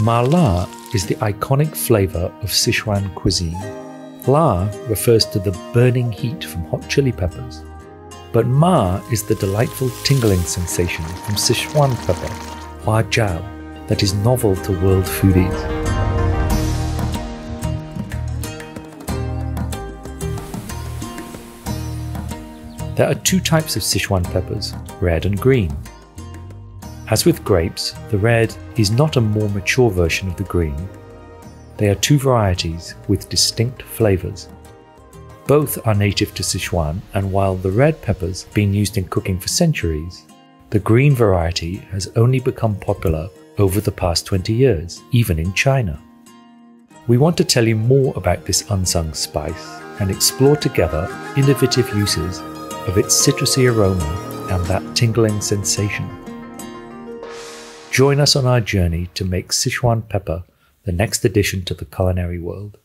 Ma la is the iconic flavor of Sichuan cuisine. La refers to the burning heat from hot chili peppers, but ma is the delightful tingling sensation from Sichuan pepper, hua jiao, that is novel to world foodies. There are two types of Sichuan peppers, red and green. As with grapes, the red is not a more mature version of the green. They are two varieties with distinct flavors. Both are native to Sichuan, and while the red peppers have been used in cooking for centuries, the green variety has only become popular over the past 20 years, even in China. We want to tell you more about this unsung spice and explore together innovative uses of its citrusy aroma and that tingling sensation. Join us on our journey to make Sichuan pepper the next addition to the culinary world.